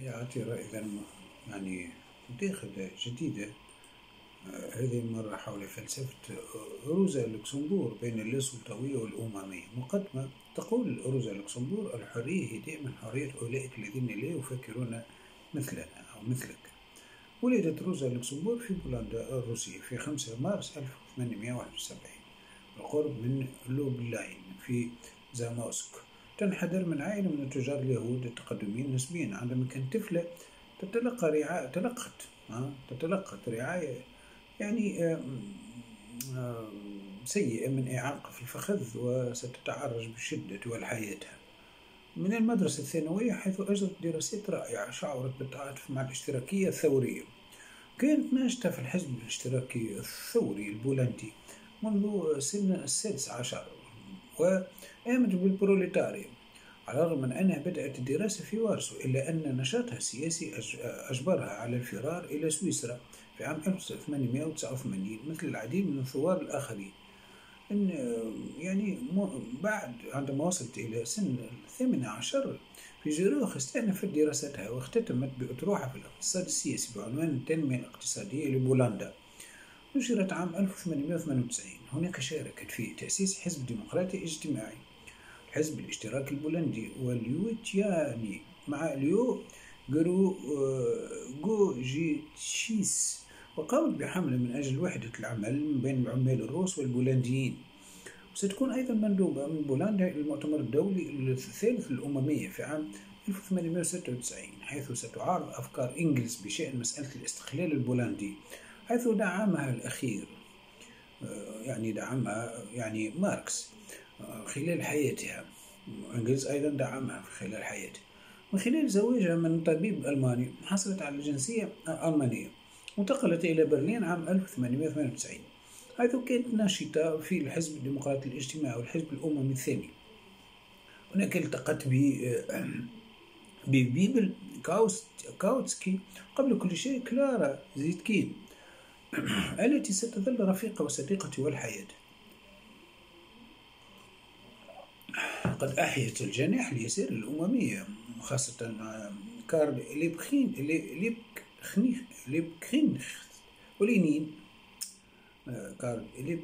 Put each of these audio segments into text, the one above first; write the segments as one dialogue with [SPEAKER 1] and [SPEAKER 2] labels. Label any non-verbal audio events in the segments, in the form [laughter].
[SPEAKER 1] هي عطيرة إذا يعني مداخلة جديدة. هذه المرة حول فلسفة روزا لوكسمبور بين اللاسلطوية والأممية. مقدمة تقول روزا لوكسمبور الحرية هي دائما حرية أولئك الذين لا يفكرون مثلنا أو مثلك. ولدت روزا لوكسمبور في بولندا الروسية في 5 مارس 1871 بالقرب من لوبلين في زاموسك. تنحدر من عائلة من التجار اليهود التقدمين نسبيا عندما كانت طفلة تتلقى رعاية تلقت تتلقت رعاية يعني سيئة من إعاقة في الفخذ وستتعرج بالشدة والحياتها من المدرسة الثانوية حيث أجرت دراسات رائعة شعرت بالتعاطف مع الاشتراكية الثورية. كانت ناشطة في الحزب الاشتراكي الثوري البولندي منذ سن السادس عشر. وآمنت بالبروليتاريا على الرغم من أنها بدأت الدراسة في وارسو إلا أن نشاطها السياسي أجبرها على الفرار إلى سويسرا في عام 1889 مثل العديد من الثوار الآخرين. إن يعني بعد عندما وصلت إلى سن الثامنة عشر في جيروخ استأنفت دراستها واختتمت بأطروحة في الاقتصاد السياسي بعنوان التنمية الاقتصادية لبولندا. نشرت عام 1898 هناك شاركت في تأسيس حزب ديمقراطي اجتماعي حزب الاشتراك البولندي والليتواني مع ليو جرو جوجيتشيس وقامت بحملة من أجل وحدة العمل بين العمال الروس والبولنديين. وستكون أيضا مندوبة من بولندا إلى المؤتمر الدولي الثالث الأممية في عام 1896 حيث ستعارض أفكار إنجلز بشأن مسألة الاستقلال البولندي حيث دعمها الأخير يعني دعمها يعني ماركس خلال حياتها. إنجلز أيضا دعمها خلال حياته. من خلال زواجها من طبيب ألماني حصلت على الجنسية الألمانية وانتقلت إلى برلين عام 1898 حيث كانت ناشطة في الحزب الديمقراطي الاجتماعي والحزب الأممي الثاني. هناك التقت ب بيبل كاوتسكي قبل كل شيء كلارا زيتكين. [clears throat] التي ستظل رفيقة وصديقة طوال الحياة. قد أحيت الجناح اليسار الأممية خاصة كارل ليبخين ليبخنيخ ليبخينخ ولينين. كارل ليب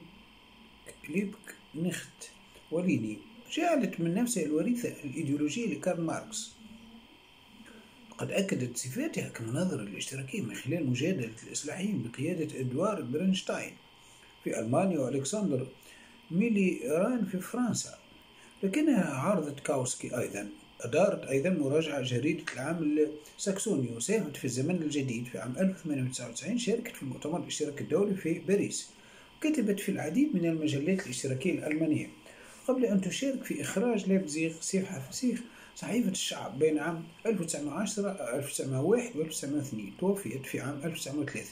[SPEAKER 1] ليبكنخت ولينين جعلت من نفسها الوريثة الإيديولوجية لكارل ماركس. قد أكدت صفاتها كمناظرة الاشتراكية من خلال مجادلة الإصلاحيين بقيادة إدوار برنشتاين في ألمانيا وألكسندر ميليران في فرنسا. لكنها عارضت كاوتسكي أيضا. أدارت أيضا مراجعة جريدة العام الساكسوني وساهمت في الزمن الجديد في عام 1899 شاركت في المؤتمر الاشتراكي الدولي في باريس كتبت في العديد من المجلات الاشتراكية الألمانية. قبل أن تشارك في إخراج ليبزيغ صيحة فسيخ صحيفة الشعب بين عام 1910 1901 و 1902 توفيت في عام 1903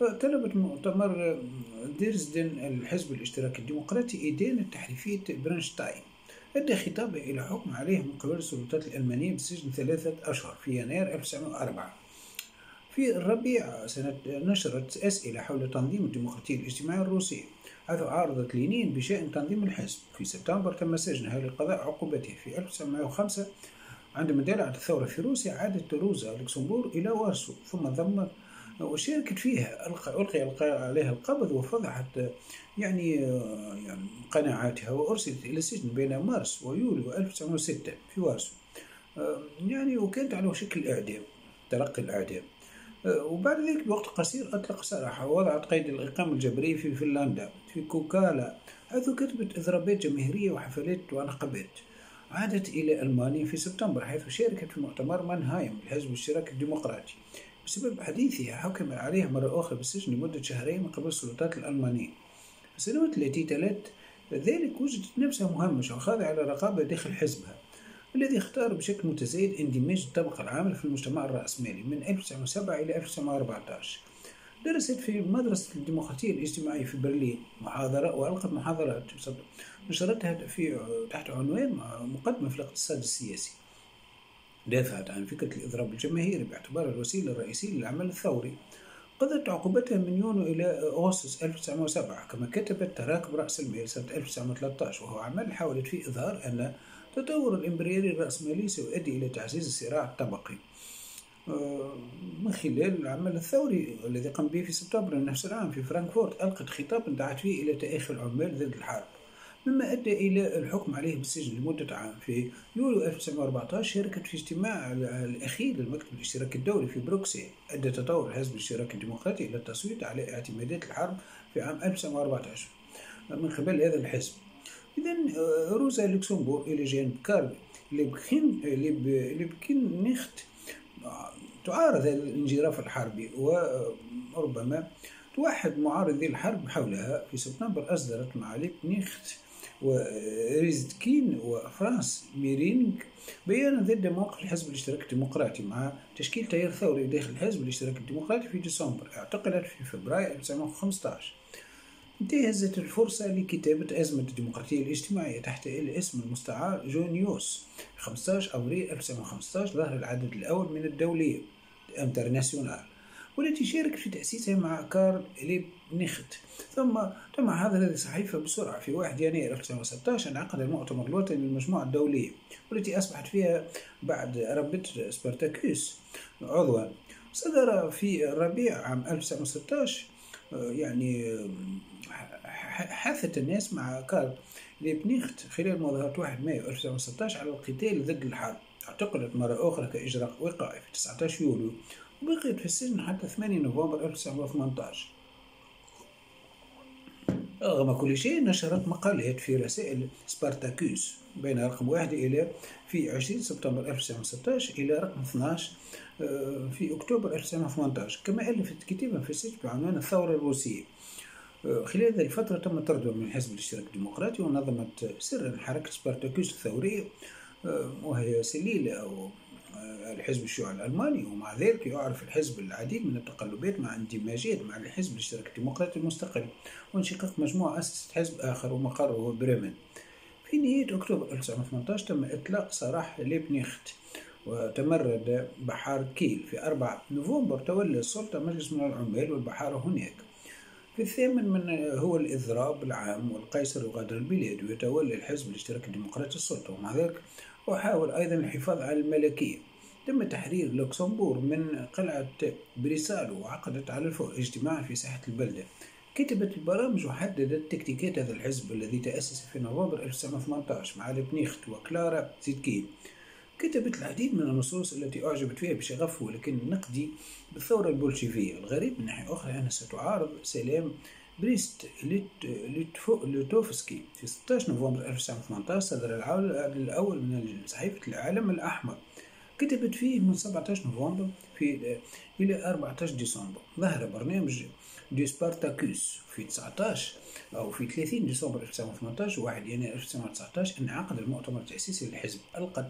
[SPEAKER 1] طلبت مؤتمر دريسدن الحزب الاشتراكي الديمقراطي إدانة تحريفية برنشتاين أدى خطابه إلى حكم عليه من قبل السلطات الألمانية بسجن ثلاثة أشهر في يناير 1904 في الربيع سنة نشرت أسئلة حول تنظيم الديمقراطية الاجتماعية الروسية. حيث عارضت لينين بشأن تنظيم الحزب. في سبتمبر تم سجنها لقضاء عقوبته في 1905 عندما اندلعت الثورة في روسيا عادت روزا لوكسمبورغ إلى وارسو. ثم ضمت وشاركت فيها ألقي عليها القبض وفضحت يعني يعني قناعاتها وأرسلت إلى السجن بين مارس ويوليو 1906 في وارسو. يعني وكانت على وشك الإعدام تلقي الإعدام وبعد ذلك بوقت قصير أطلق سراحها ووضعت قيد الإقامة الجبرية في فنلندا في كوكالا حيث كتبت إضرابات جماهيرية وحفلات ونقابات عادت إلى ألمانيا في سبتمبر حيث شاركت في مؤتمر مانهايم الحزب الاشتراكي الديمقراطي. بسبب حديثها حكم عليها مرة أخرى بالسجن لمدة شهرين من قبل السلطات الألمانية. السنوات التي تلت ذلك وجدت نفسها مهمشة وخاضعة لرقابة داخل حزبها. الذي اختار بشكل متزايد اندماج الطبقة العاملة في المجتمع الرأسمالي من 1907 إلى 1914 درست في مدرسة الديمقراطية الاجتماعية في برلين محاضرة وألقت محاضرات نشرتها في تحت عنوان مقدمة في الاقتصاد السياسي. دافعت عن فكرة الإضراب الجماهيري باعتبارها الوسيلة الرئيسية للعمل الثوري. قضت عقوبتها من يونيو إلى أغسطس 1907 كما كتبت تراكم رأس المال سنة 1913 وهو عمل حاولت فيه إظهار أن التطور الإمبريالي الرأسمالي سيؤدي إلى تعزيز الصراع الطبقي. آه، من خلال العمل الثوري الذي قام به في سبتمبر نفس العام في فرانكفورت ألقت خطابا دعت فيه إلى تأخي العمال ضد الحرب. مما أدى إلى الحكم عليه بالسجن لمدة عام. في يوليو 1914 شاركت في اجتماع الأخير للمكتب الاشتراكي الدولي في بروكسل. أدى تطور الحزب الاشتراكي الديمقراطي إلى التصويت على اعتمادات الحرب في عام 1914 من قبل هذا الحزب إذا روزا لوكسمبورغ إلى جانب كارل لبكين ليبكنخت تعارض الانجراف الحربي وربما توحد معارضي الحرب حولها. في سبتمبر أصدرت مع ليبنيخت وزيتكين وفرانس ميرينغ بيانا ضد موقف الحزب الاشتراكي الديمقراطي مع تشكيل تيار ثوري داخل الحزب الاشتراكي الديمقراطي في ديسمبر اعتقلت في فبراير 1915 انتهزت الفرصة لكتابة أزمة الديمقراطية الاجتماعية تحت الاسم المستعار جونيوس 15 أبريل 1915 ظهر العدد الأول من الدولية انترناسيونال والتي شارك في تأسيسها مع كارل ليبنيخت ثم تم حظر هذه الصحيفة بسرعة في 1 يناير 1916 انعقد المؤتمر الوطني للمجموعة الدولية والتي أصبحت فيما بعد رابطة سبارتاكوس عضوا صدر في الربيع عام 1916 يعني حثت الناس مع كارل ليبنيخت خلال مظاهرة 1 مايو 1916 على القتال ضد الحرب. اعتقلت مرة أخرى كإجراء وقائي في 19 يوليو وبقيت في السجن حتى 8 نوفمبر 1918 رغم كل شيء نشرت مقالات في رسائل سبارتاكوس بين رقم واحد إلى في 20 سبتمبر 1916 إلى رقم 12 آه، في أكتوبر 1918 كما ألفت كتابا في السجن بعنوان الثورة الروسية. آه، خلال هذه الفترة تم طرده من حزب الاشتراك الديمقراطي ونظمت سرا حركة سبارتاكوس الثورية آه، وهي سليلة أو الحزب الشيوعي الألماني ومع ذلك يعرف الحزب العديد من التقلبات مع اندماجات مع الحزب الاشتراكي الديمقراطي المستقل وانشقاق مجموعة أسست حزب آخر ومقره بريمن. في نهاية أكتوبر 1918 تم إطلاق سراح ليبنيخت وتمرد بحار كيل. في 4 نوفمبر تولى السلطة مجلس من العمال والبحارة هناك. في الثامن من هو الإضراب العام والقيصر يغادر البلاد ويتولى الحزب الاشتراكي الديمقراطي السلطة ومع ذلك وحاول أيضا الحفاظ على الملكية. تم تحرير لوكسمبورغ من قلعة بريسلاو وعقدت على الفور اجتماعا في ساحة البلدة. كتبت البرامج وحددت تكتيكات هذا الحزب الذي تأسس في نوفمبر 1918 مع ليبنيخت وكلارا زيتكين كتبت العديد من النصوص التي أعجبت فيها بشغف ولكن نقدي بالثورة البولشيفية الغريب من ناحية أخرى أنها ستعارض سلام بريست ليتوفسك في 16 نوفمبر 1918 صدر الأول من صحيفة العلم الأحمر. كتبت فيه من 17 نوفمبر في إلى 14 ديسمبر. ظهر برنامج دي سبارتاكوس في 19 أو في 30 ديسمبر 1918 1 يناير 1919 انعقد المؤتمر التأسيسي للحزب ألقت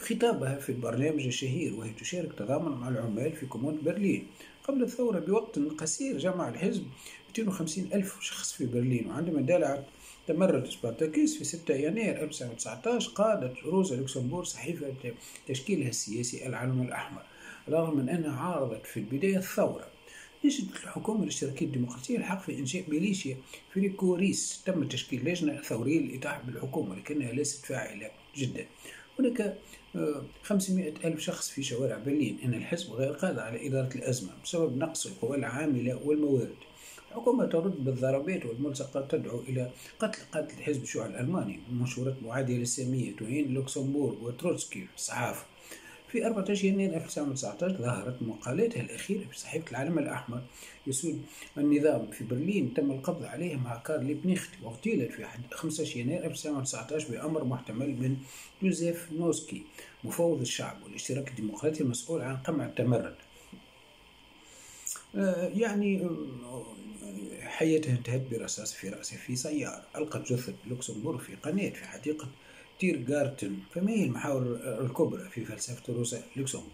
[SPEAKER 1] خطابها في البرنامج الشهير وهي تشارك تضامن مع العمال في كومون برلين. قبل الثورة بوقت قصير جمع الحزب 250 ألف شخص في برلين وعندما اندلعت تمرد سبارتاكوس في 6 يناير 1919 قادت روزا لوكسمبورغ صحيفة تشكيلها السياسي العلم الأحمر رغم من أنها عارضت في البداية الثورة. نجد الحكومة الاشتراكية الديمقراطية الحق في إنشاء ميليشيا في فريكوربس تم تشكيل لجنة ثورية للإطاحة بالحكومة لكنها ليست فاعلة جدا. هناك 500 آه، ألف شخص في شوارع برلين إن الحزب غير قادر على إدارة الأزمة بسبب نقص القوى العاملة والموارد. الحكومة ترد بالضربات والملصقات تدعو إلى قتل قتل الحزب الشيوعي الألماني بمنشورات معادية للسامية تعين لوكسمبورغ وتروتسكي في الصحافة في 14 يناير 1919 ظهرت مقالاتها الأخيرة في صحيفة العلم الأحمر. يسود النظام في برلين تم القبض عليها مع كارل ليبنيخت واغتيلت في 15 يناير 1919 بأمر محتمل من يوزيف نوسكي مفوض الشعب والاشتراك الديمقراطي المسؤول عن قمع التمرد. آه، يعني آه، حياتها انتهت برصاص في رأسه في سيارة ألقت جثة لوكسمبورغ في قناة في حديقة تير جارتن فما هي المحاور الكبرى في فلسفة روسا لوكسمبورغ.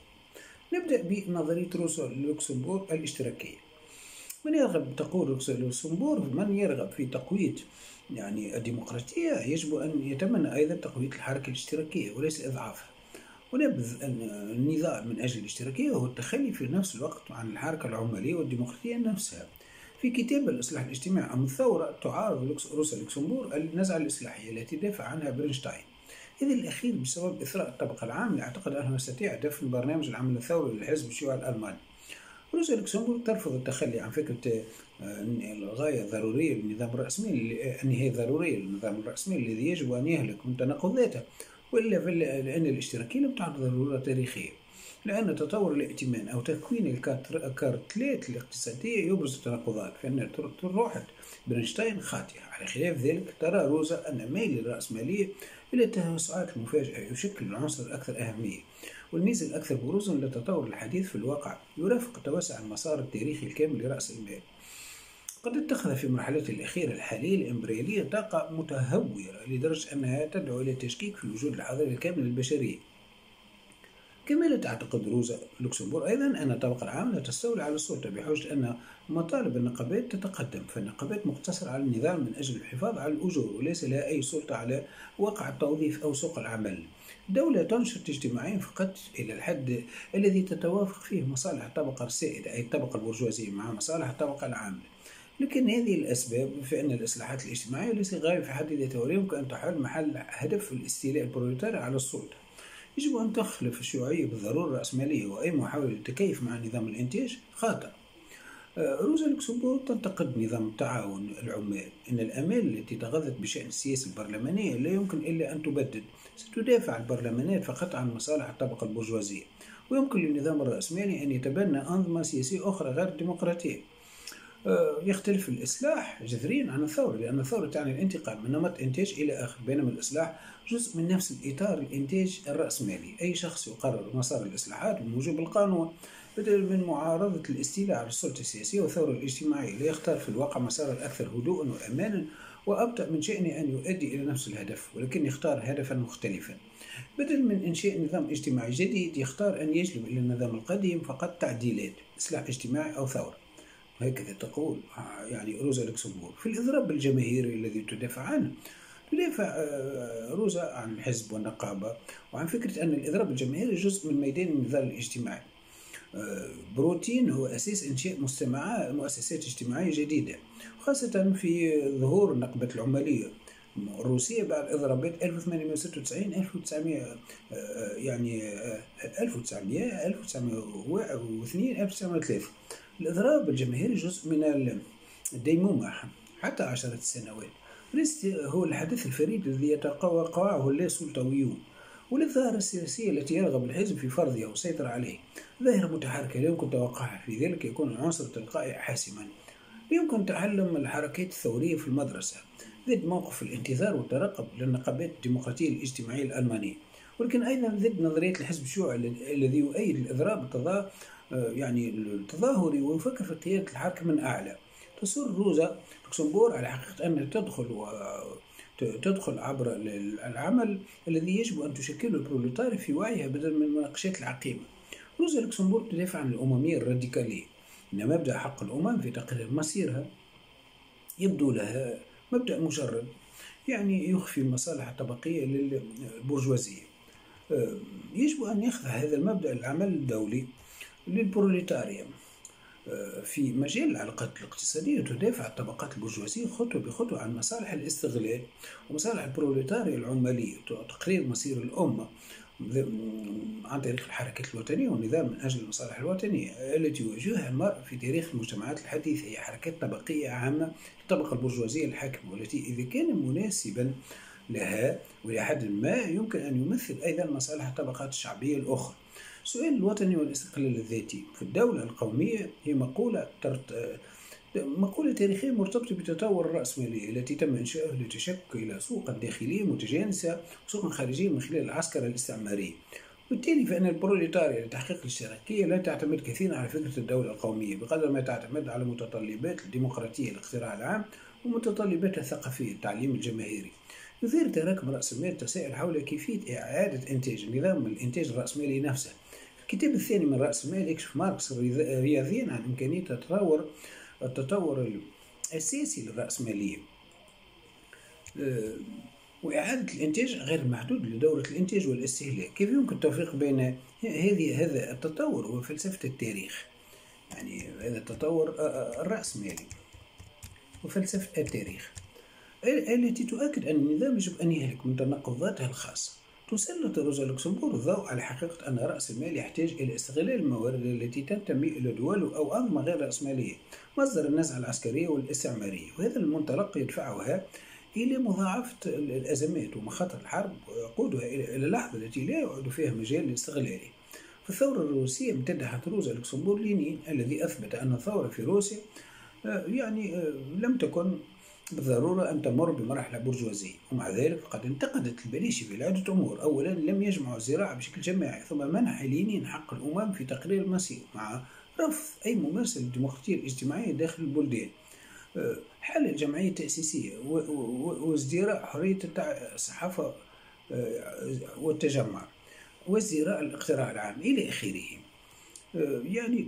[SPEAKER 1] نبدأ بنظرية روسا لوكسمبورغ الاشتراكية. من يرغب تقول روسا لوكسمبورغ؟ من يرغب في تقوية يعني الديمقراطية؟ يجب أن يتمنى أيضا تقوية الحركة الاشتراكية وليس إضعافها. ونبذ النضال من أجل الاشتراكية هو التخلي في نفس الوقت عن الحركة العمالية والديمقراطية نفسها. في كتاب الإصلاح الاجتماعي أم الثورة تعارض روسا لوكسمبورغ النزعة الإصلاحية التي دافع عنها برنشتاين. هذا الأخير بسبب إثراء الطبقة العاملة أعتقد أنه يستطيع دفن برنامج العمل الثوري للحزب الشيوعي الألماني. روزا لوكسمبورغ ترفض التخلي عن فكرة آه، الغاية الضرورية للنظام الرأسمالي النهاية الضرورية للنظام الرأسمالي الذي يجب أن يهلك من تناقضاته وإلا لأن الاشتراكية لم تعد ضرورة تاريخية. لأن تطور الائتمان أو تكوين الكارتلات الاقتصادية يبرز التناقضات فإن أطروحة برنشتاين خاطئة على خلاف ذلك ترى روزا أن ميل الرأسمالية إلى التوسعات المفاجئة يشكل العنصر الأكثر أهمية والميزة الأكثر بروزا للتطور الحديث في الواقع يرافق توسع المسار التاريخي الكامل لرأس المال. قد اتخذ في مرحلته الأخيرة الحالية الإمبريالية طاقة متهورة لدرجة أنها تدعو إلى التشكيك في الوجود الحضاري الكامل للبشرية. كما لا تعتقد روزا لوكسمبورغ أيضا أن الطبقة العاملة تستولي على السلطة بحجة أن مطالب النقابات تتقدم فالنقابات مقتصرة على النظام من أجل الحفاظ على الأجور وليس لها أي سلطة على واقع التوظيف أو سوق العمل. الدولة تنشط اجتماعيا فقط إلى الحد الذي تتوافق فيه مصالح الطبقة السائدة أي الطبقة البرجوازية مع مصالح الطبقة العاملة لكل هذه الأسباب فإن الإصلاحات الاجتماعية ليست غاية في حد ذاتها ولا يمكن أن تحل محل هدف الاستيلاء البروليتاري على السلطة. يجب أن تخلف الشيوعية بالضرورة الرأسمالية وأي محاولة للتكيف مع نظام الإنتاج خاطئ. آه، روزا لوكسمبورغ تنتقد نظام تعاون العمال. إن الآمال التي تغذت بشأن السياسة البرلمانية لا يمكن إلا أن تبدد. ستدافع البرلمانات فقط عن مصالح الطبقة البرجوازية. ويمكن للنظام الرأسمالي أن يتبنى أنظمة سياسية أخرى غير ديمقراطية يختلف الإصلاح جذريا عن الثورة لأن الثورة تعني الانتقال من نمط إنتاج إلى آخر بينما الإصلاح جزء من نفس الإطار الإنتاج الرأسمالي. أي شخص يقرر مسار الإصلاحات بموجب القانون بدلا من معارضة الاستيلاء على السلطة السياسية والثورة الاجتماعية ليختار في الواقع مسار الأكثر هدوءا وأمانا وأبطأ من شأنه أن يؤدي إلى نفس الهدف ولكن يختار هدفا مختلفا. بدل من إنشاء نظام اجتماعي جديد يختار أن يجلب إلى النظام القديم فقط تعديلات إصلاح اجتماعي أو ثورة. هكذا تقول يعني روزا لوكسمبورغ. في الإضراب الجماهيري الذي تدافع عنه تدافع آه، روزا عن الحزب والنقابة وعن فكرة أن الإضراب الجماهيري جزء من ميدان النضال الاجتماعي. آه، بروتين هو أساس إنشاء مجتمعات مؤسسات اجتماعية جديدة خاصة في ظهور النقبة العمالية الروسية بعد إضرابات 1896 1900 يعني 1900 1902 1903 الإضراب الجماهيري جزء من الديمومة. حتى عشرة سنوات. ليس هو الحدث الفريد الذي يتوقعه اللاسلطويون وللظاهرة السياسية التي يرغب الحزب في فرضها والسيطرة عليه. ظاهرة متحركة لا يمكن توقعها في ذلك يكون العنصر التلقائي حاسما. يمكن تعلم الحركات الثورية في المدرسة. ضد موقف الانتظار والترقب للنقابات الديمقراطية الاجتماعية الألمانية. ولكن أيضا ضد نظرية الحزب الشيوعي الذي يؤيد الإضراب يعني التظاهري ويفكر في قيادة الحركة من أعلى. تصور روزا لوكسمبورغ على حقيقة أنها تدخل و تدخل عبر العمل الذي يجب أن تشكله البروليتاري في وعيها بدل من المناقشات العقيمة. روزا لوكسمبورغ تدافع عن الأممية الراديكالية. إن مبدأ حق الأمم في تقرير مصيرها يبدو لها مبدأ مجرد يعني يخفي المصالح الطبقية للبرجوازية. آه، يجب أن يخضع هذا المبدأ العمل الدولي للبروليتاريا آه، في مجال العلاقات الاقتصادية تدافع الطبقات البرجوازية خطوة بخطوة عن مصالح الاستغلال ومصالح البروليتاريا العمالية. تقرير مصير الأمة عن طريق الحركات الوطنية والنظام من أجل المصالح الوطنية التي يواجهها المرء في تاريخ المجتمعات الحديثة. هي حركات طبقية عامة للطبقة البرجوازية الحاكمة والتي إذا كان مناسبا لها ولحد ما يمكن أن يمثل أيضا مصالح الطبقات الشعبية الأخرى. السؤال الوطني والاستقلال الذاتي. في الدولة القومية هي مقولة ترت... مقولة تاريخية مرتبطة بتطور الرأسمالية التي تم إنشاؤه لتشكل سوقا داخلية متجانسة وسوقا خارجية من خلال العسكرة الاستعمارية وبالتالي فإن البروليتاريا لتحقيق الاشتراكية لا تعتمد كثيرا على فكرة الدولة القومية بقدر ما تعتمد على متطلبات الديمقراطية الاقتراع العام ومتطلباتها الثقافية التعليم الجماهيري. يثير تراكم رأس المال تساؤل حول كيفية إعادة إنتاج نظام الإنتاج الرأسمالي نفسه. الكتاب الثاني من رأس المال يكشف ماركس رياضيا عن إمكانية تطور التطور الأساسي للرأسمالية آه، وإعادة الإنتاج غير محدود لدورة الإنتاج والاستهلاك. كيف يمكن التوفيق بين هذه هذا التطور وفلسفة التاريخ؟ يعني هذا التطور آه، آه، الرأسمالي وفلسفة التاريخ. التي تؤكد أن النظام يجب أن يهلك من تناقضاته الخاصة. تسلط روزا لوكسمبورغ الضوء على حقيقة أن رأس المال يحتاج إلى استغلال الموارد التي تنتمي إلى دول أو أنظمة غير رأسمالية مصدر النزعة العسكرية والاستعمارية وهذا المنطلق يدفعها إلى مضاعفة الأزمات ومخاطر الحرب ويقودها إلى اللحظة التي لا يعد فيها مجال لاستغلاله. في الثورة الروسية امتدحت روزا لوكسمبورغ لينين الذي أثبت أن الثورة في روسيا آه، يعني آه، لم تكن بالضرورة أن تمر بمرحلة برجوازية ومع ذلك قد انتقدت البليشفي لعدة أمور أولا لم يجمعوا الزراعة بشكل جماعي ثم منح لينين حق الأمم في تقرير المصير مع رفض أي ممارسة للديمقراطية الاجتماعية داخل البلدان. آه، حل الجمعية التأسيسية وازدراء حرية الصحافة آه، والتجمع وازدراء الاقتراع العام إلى آخره. آه، يعني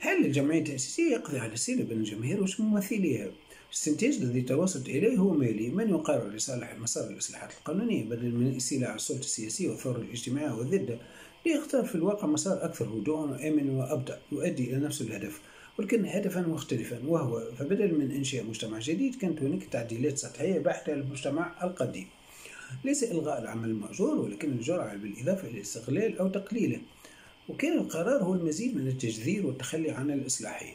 [SPEAKER 1] هل الجمعية التأسيسية يقضي على السيرة بين الجماهير وش ممثليها الاستنتاج الذي توصلت إليه هو مالي من يقرر لصالح مسار الإصلاحات القانونية بدل من الاستيلاء على السلطة السياسية والثورة الاجتماعية والذدة ليختار في الواقع مسار أكثر هدوءا وآمن وأبدع يؤدي إلى نفس الهدف ولكن هدفا مختلفا وهو فبدل من إنشاء مجتمع جديد كانت هناك تعديلات سطحية بحتة للمجتمع القديم. ليس إلغاء العمل المأجور ولكن الجرعة بالإضافة إلى استغلال أو تقليله وكان القرار هو المزيد من التجذير والتخلي عن الإصلاحية.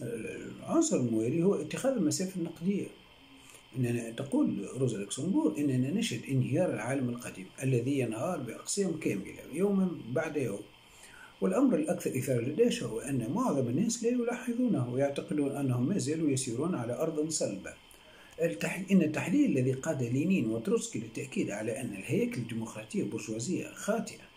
[SPEAKER 1] العنصر الموالي هو اتخاذ المسافة النقدية. إننا تقول روزا لوكسمبورغ إننا نشهد انهيار العالم القديم الذي ينهار بأقسام كاملة يوما بعد يوم. والأمر الأكثر إثارة للدهشة هو أن معظم الناس لا يلاحظونه ويعتقدون أنهم ما زالوا يسيرون على أرض صلبة إن التحليل الذي قاد لينين وتروتسكي للتأكيد على أن الهياكل الديمقراطية البرجوازية خاطئة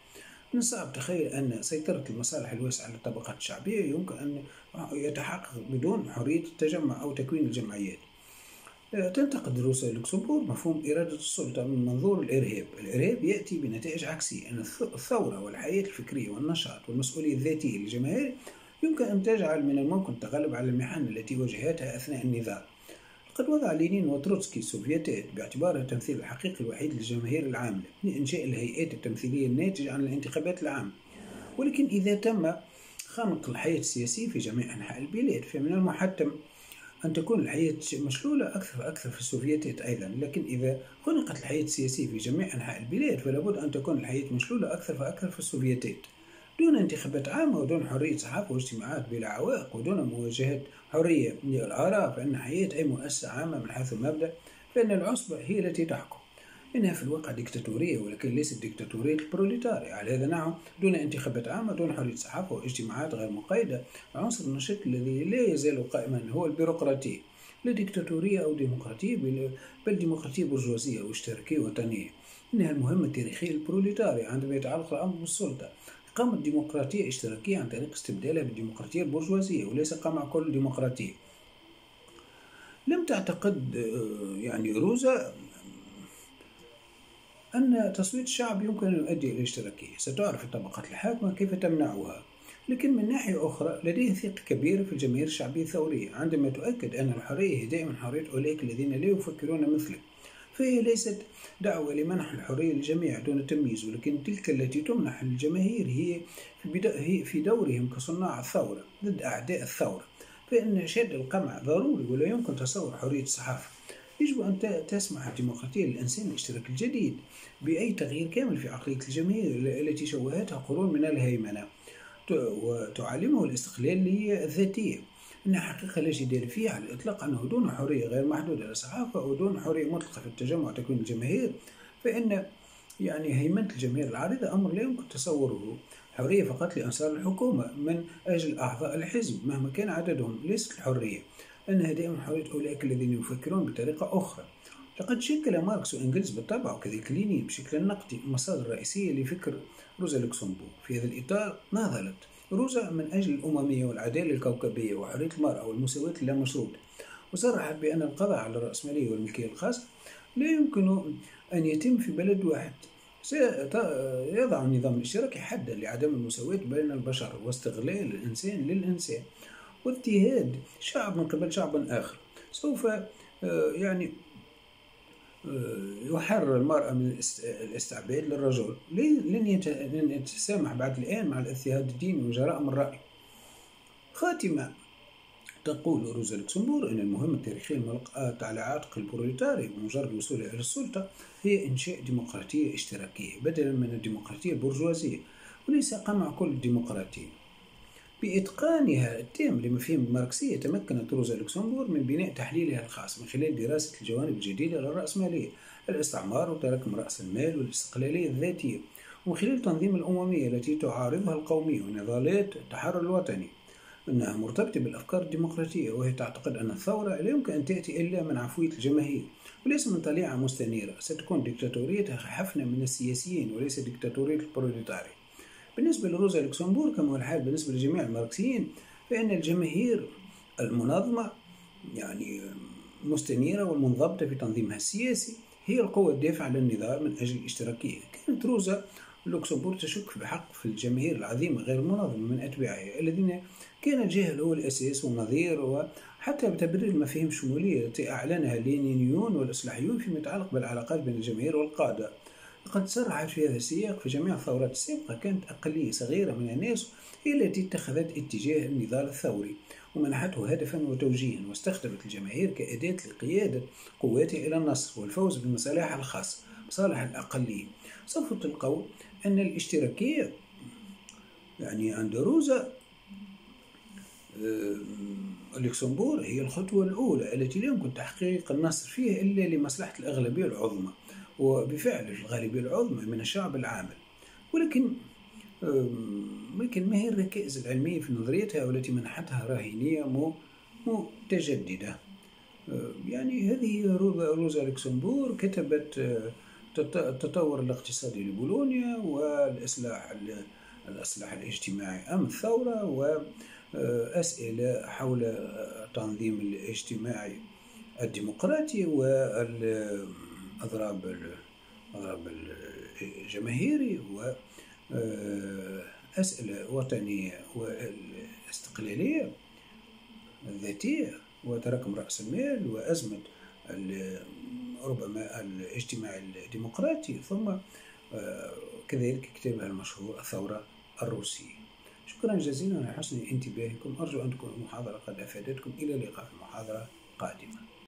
[SPEAKER 1] من الصعب تخيل أن سيطرة المصالح الواسعة على الطبقات الشعبية يمكن أن يتحقق بدون حرية التجمع أو تكوين الجمعيات. تنتقد روزا لوكسمبورغ مفهوم إرادة السلطة من منظور الإرهاب. الإرهاب يأتي بنتائج عكسية أن الثورة والحياة الفكرية والنشاط والمسؤولية الذاتية للجماهير يمكن أن تجعل من الممكن التغلب على المحن التي واجهتها أثناء النضال. قد وضع لينين وتروتسكي السوفيتات باعتبارها التمثيل الحقيقي الوحيد للجماهير العاملة لإنشاء الهيئات التمثيلية الناتجة عن الانتخابات العامة ولكن إذا تم خنق الحياة السياسية في جميع أنحاء البلاد فمن المحتم أن تكون الحياة مشلولة أكثر فأكثر في السوفيتات أيضا. لكن إذا خنقت الحياة السياسية في جميع أنحاء البلاد فلا بد أن تكون الحياة مشلولة أكثر فأكثر في السوفيتات دون انتخابات عامة ودون حرية صحافة واجتماعات بلا عوائق ودون مواجهة حرية للآراء فإن حياة أي مؤسسة عامة من حيث المبدأ فإن العصبة هي التي تحكم. إنها في الواقع ديكتاتورية ولكن ليست ديكتاتورية البروليتاريا على هذا نعم دون انتخابات عامة دون حرية صحافة واجتماعات غير مقيدة عنصر النشاط الذي لا يزال قائما هو البيروقراطية. لا ديكتاتورية أو ديمقراطية بل ديمقراطية برجوازية أو اشتراكية وطنية إنها المهمة التاريخية للبروليتاريا عندما يتعلق الأمر بالسلطة. قامت ديمقراطية اشتراكية عن طريق استبدالها بالديمقراطية البرجوازية وليس قمع كل ديمقراطية. لم تعتقد آه، يعني روزا أن تصويت الشعب يمكن أن يؤدي إلى الاشتراكية. ستعرف الطبقات الحاكمة كيف تمنعها لكن من ناحية أخرى لديه ثقة كبيرة في الجماهير الشعبية الثورية عندما تؤكد أن الحرية هي دائما حرية أولئك الذين لا يفكرون مثلك فهي ليست دعوة لمنح الحرية للجميع دون تمييز ولكن تلك التي تمنح للجماهير هي في, دورهم كصناع الثورة ضد أعداء الثورة فإن شد القمع ضروري ولا يمكن تصور حرية الصحافة. يجب أن تسمح الديمقراطية للإنسان الاشتراك الجديد بأي تغيير كامل في عقلية الجماهير التي شوهتها قرون من الهيمنة وتعلمه الاستقلالية الذاتية إن حقيقة لا جدال فيها على الإطلاق أنه دون حرية غير محدودة للصحافة أو دون حرية مطلقة في التجمع وتكوين الجماهير فإن يعني هيمنة الجماهير العريضة أمر لا يمكن تصوره. حرية فقط لأنصار الحكومة من أجل أعضاء الحزب مهما كان عددهم ليست الحرية. أنها دائما حرية أولئك الذين يفكرون بطريقة أخرى. لقد شكل ماركس وإنجلز بالطبع وكذلك لينين بشكل نقدي المصادر الرئيسية لفكر روزا لوكسمبورغ. في هذا الإطار ناضلت روزا من أجل الأممية والعدالة الكوكبية وحرية المرأة والمساواة اللامشروطة وصرحت بأن القضاء على الرأسمالية والملكية الخاصة لا يمكن أن يتم في بلد واحد. سيضع النظام الاشتراكي حدا لعدم المساواة بين البشر واستغلال الإنسان للإنسان واضطهاد شعب من قبل شعب آخر. سوف آه، يعني يحرر المرأة من الاستعباد للرجل. لن يتسامح بعد الآن مع الاضطهاد الديني وجرائم الرأي خاتمة. تقول روزا لوكسمبور أن المهمة التاريخية الملقاة على عاتق البروليتاري بمجرد وصوله إلى السلطة هي إنشاء ديمقراطية اشتراكية بدلا من الديمقراطية البرجوازية. وليس قمع كل الديمقراطية بإتقانها التام لمفاهيم الماركسية تمكنت روزا لوكسمبور من بناء تحليلها الخاص من خلال دراسة الجوانب الجديدة للرأسمالية الاستعمار وتراكم رأس المال والاستقلالية الذاتية ومن خلال تنظيم الأممية التي تعارضها القومية ونضالات التحرر الوطني. أنها مرتبطة بالأفكار الديمقراطية وهي تعتقد أن الثورة لا يمكن أن تأتي إلا من عفوية الجماهير وليس من طليعة مستنيرة. ستكون ديكتاتوريتها حفنة من السياسيين وليس ديكتاتورية البروليتاري. بالنسبة لروزا لوكسمبورغ كما هو الحال بالنسبة لجميع الماركسيين فإن الجماهير المنظمة يعني مستنيرة والمنضبطة في تنظيمها السياسي هي القوة الدافعة للنظام من أجل الاشتراكية. كانت روزا لوكسمبورغ تشك بحق في الجماهير العظيمة غير المنظمة من أتباعها الذين كان الجهل هو الأساس والنظير وحتى بتبرير المفاهيم الشمولية التي أعلنها اللينينيون والإصلاحيون فيما يتعلق بالعلاقات بين الجماهير والقادة. لقد صرحت في هذا السياق في جميع الثورات السابقة كانت أقلية صغيرة من الناس هي التي اتخذت اتجاه النضال الثوري ومنحته هدفا وتوجيها واستخدمت الجماهير كأداة لقيادة قواتها إلى النصر والفوز بمصالحها الخاصة مصالح الأقلية. سوف تلقوا أن الاشتراكية يعني عند روزا لوكسمبور هي الخطوة الأولى التي لا يمكن تحقيق النصر فيها إلا لمصلحة الأغلبية العظمى. وبفعل الغالبية العظمى من الشعب العامل. ولكن لكن ما هي الركائز العلمية في نظريتها والتي منحتها راهنية متجددة يعني هذه روزا لوكسمبور كتبت التطور الاقتصادي لبولونيا والإصلاح الإصلاح الاجتماعي أم الثورة وأسئلة حول التنظيم الاجتماعي الديمقراطي والأضراب الأضراب الجماهيري وأسئلة وطنية والاستقلالية الذاتية وتراكم رأس المال وأزمة ربما الاجتماع الديمقراطي ثم آه، كذلك كتابها المشهور الثورة الروسية. شكرا جزيلا على حسن انتباهكم. أرجو أن تكون المحاضرة قد أفادتكم. إلى اللقاء في محاضرة قادمة.